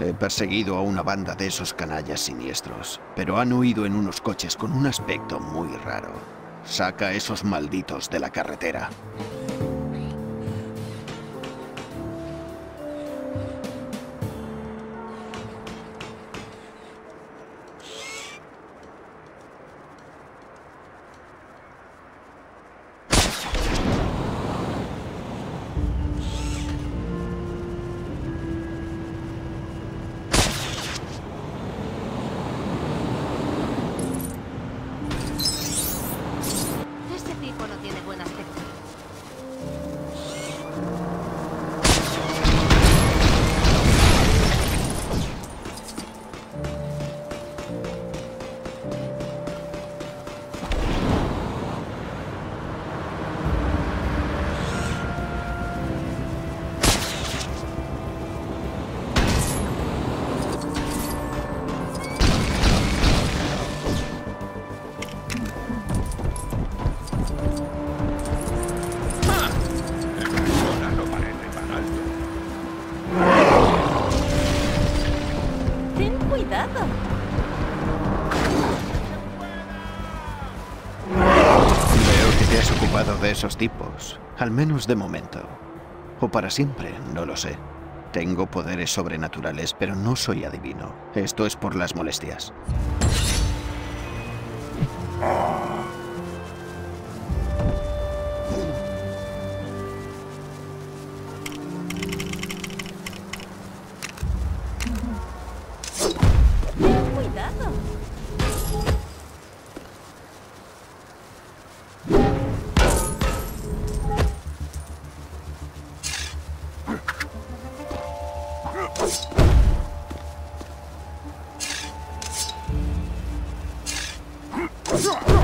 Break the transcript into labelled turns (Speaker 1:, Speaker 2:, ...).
Speaker 1: He perseguido a una banda de esos canallas siniestros, pero han huido en unos coches con un aspecto muy raro. Saca a esos malditos de la carretera.
Speaker 2: Cuidado.
Speaker 1: Veo que te has ocupado de esos tipos, al menos de momento. O para siempre, no lo sé. Tengo poderes sobrenaturales, pero no soy adivino. Esto es por las molestias.
Speaker 3: Sure.